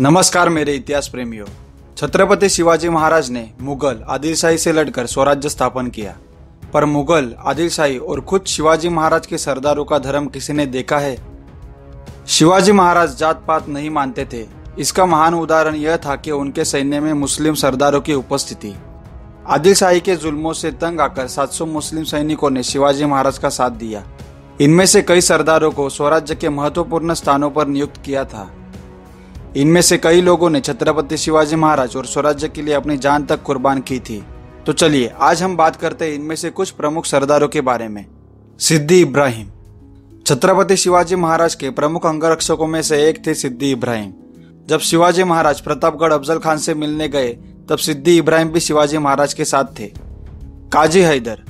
नमस्कार मेरे इतिहास प्रेमियों। छत्रपति शिवाजी महाराज ने मुगल आदिलशाही से लड़कर स्वराज्य स्थापन किया। पर मुगल, आदिलशाही और खुद शिवाजी महाराज के सरदारों का धर्म किसी ने देखा है? शिवाजी महाराज जात पात नहीं मानते थे। इसका महान उदाहरण यह था कि उनके सैन्य में मुस्लिम सरदारों की उपस्थिति। आदिलशाही के जुल्मों से तंग आकर 700 मुस्लिम सैनिकों ने शिवाजी महाराज का साथ दिया। इनमें से कई सरदारों को स्वराज्य के महत्वपूर्ण स्थानों पर नियुक्त किया था। इनमें से कई लोगों ने छत्रपति शिवाजी महाराज और स्वराज्य के लिए अपनी जान तक कुर्बान की थी। तो चलिए, आज हम बात करते हैं इनमें से कुछ प्रमुख सरदारों के बारे में। सिद्दी इब्राहिम। छत्रपति शिवाजी महाराज के प्रमुख अंगरक्षकों में से एक थे सिद्दी इब्राहिम। जब शिवाजी महाराज प्रतापगढ़ अफजल खान से मिलने गए, तब सिद्दी इब्राहिम भी शिवाजी महाराज के साथ थे। काजी हैदर।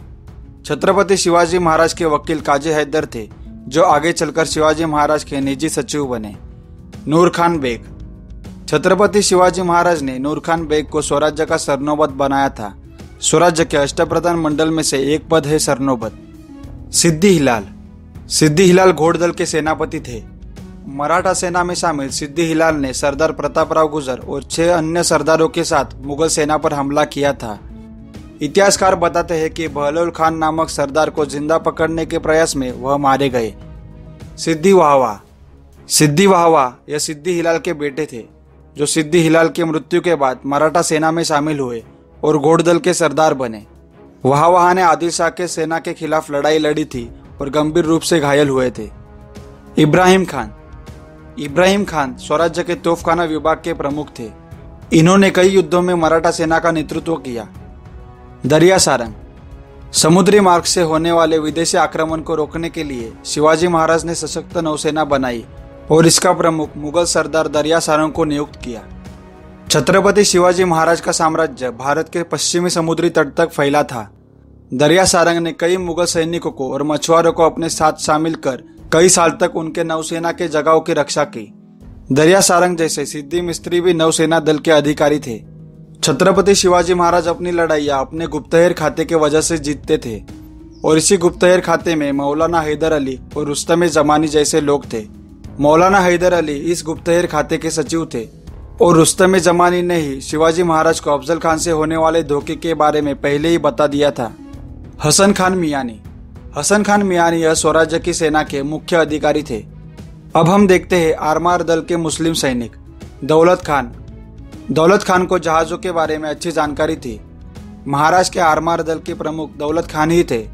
छत्रपति शिवाजी महाराज के वकील काजी हैदर थे, जो आगे चलकर शिवाजी महाराज के निजी सचिव बने। नूर खान बेग। छत्रपति शिवाजी महाराज ने नूरखान बेग को स्वराज्य का सरनोबत बनाया था। स्वराज्य के अष्टप्रधान मंडल में से एक पद है सरनोबत। सिद्धि हिलाल सिद्धि हिलाल घोड़दल के सेनापति थे। मराठा सेना में शामिल सिद्धि हिलाल ने सरदार प्रतापराव गुजर और छह अन्य सरदारों के साथ मुगल सेना पर हमला किया था। इतिहासकार बताते हैं कि बहलोल खान नामक सरदार को ज़िंदा पकड़ने के प्रयास में वह मारे गए। सिद्धि वाहवा सिद्धि वाहवा यह सिद्धि हिलाल के बेटे थे। जो सिद्धि हिलाल की मृत्यु के बाद मराठा सेना में शामिल हुए और घोड़दल के सरदार बने। वाहवाहा ने आदिल शाह के सेना के खिलाफ लड़ाई लड़ी थी और गंभीर रूप से घायल हुए थे। इब्राहिम खान। इब्राहिम खान स्वराज्य के तोफखाना विभाग के प्रमुख थे। इन्होंने कई युद्धों में मराठा सेना का नेतृत्व किया। दरिया सारंग। समुद्री मार्ग से होने वाले विदेशी आक्रमण को रोकने के लिए शिवाजी महाराज ने सशक्त नौसेना बनाई और इसका प्रमुख मुगल सरदार दरिया सारंग को नियुक्त किया। छत्रपति शिवाजी महाराज का साम्राज्य भारत के पश्चिमी समुद्री तट तक फैला था। दरिया सारंग ने कई मुगल सैनिकों को और मछुआरों को अपने साथ शामिल कर कई साल तक उनके नौसेना के जगहों की रक्षा की। दरिया सारंग जैसे सिद्धि मिस्त्री भी नौसेना दल के अधिकारी थे। छत्रपति शिवाजी महाराज अपनी लड़ाइया अपने गुप्तहेर खाते के वजह से जीतते थे और इसी गुप्तहेर खाते में मौलाना हैदर अली और रुस्तम जमानी जैसे लोग थे। मौलाना हैदर अली इस गुप्तहेर खाते के सचिव थे और रुस्तम जमानी ने ही शिवाजी महाराज को अफजल खान से होने वाले धोखे के बारे में पहले ही बता दिया था। हसन खान मियानी। हसन खान मियानी यह स्वराज्य की सेना के मुख्य अधिकारी थे। अब हम देखते हैं आरमार दल के मुस्लिम सैनिक, दौलत खान। दौलत खान को जहाजों के बारे में अच्छी जानकारी थी। महाराज के आरमार दल के प्रमुख दौलत खान ही थे।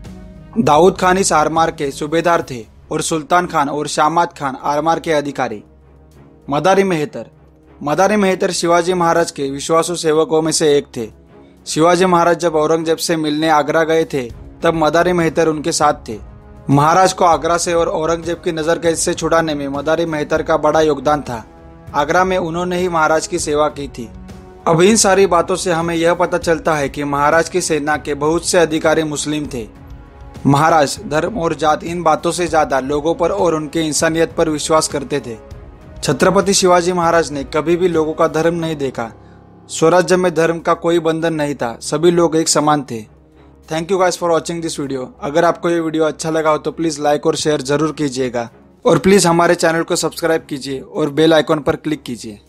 दाऊद खान इस आरमार के सूबेदार थे। और सुल्तान खान और शामाद खान आरमार के अधिकारी। मदारी मेहतर। मदारी मेहतर शिवाजी महाराज के विश्वासु सेवकों में से एक थे। शिवाजी महाराज जब औरंगज़ेब से मिलने आगरा गए थे, तब मदारी मेहतर उनके साथ थे। महाराज को आगरा से और औरंगज़ेब की नज़र कैद से छुड़ाने में मदारी मेहतर का बड़ा योगदान था। आगरा में उन्होंने ही महाराज की सेवा की थी। अब इन सारी बातों से हमें यह पता चलता है कि महाराज की सेना के बहुत से अधिकारी मुस्लिम थे। महाराज, धर्म और जात इन बातों से ज़्यादा लोगों पर और उनके इंसानियत पर विश्वास करते थे। छत्रपति शिवाजी महाराज ने कभी भी लोगों का धर्म नहीं देखा। स्वराज्य में धर्म का कोई बंधन नहीं था, सभी लोग एक समान थे। Thank you guys for watching this video अगर आपको ये वीडियो अच्छा लगा हो तो प्लीज़ लाइक और शेयर ज़रूर कीजिएगा। और प्लीज़ हमारे चैनल को सब्सक्राइब कीजिए और बेल आइकॉन पर क्लिक कीजिए।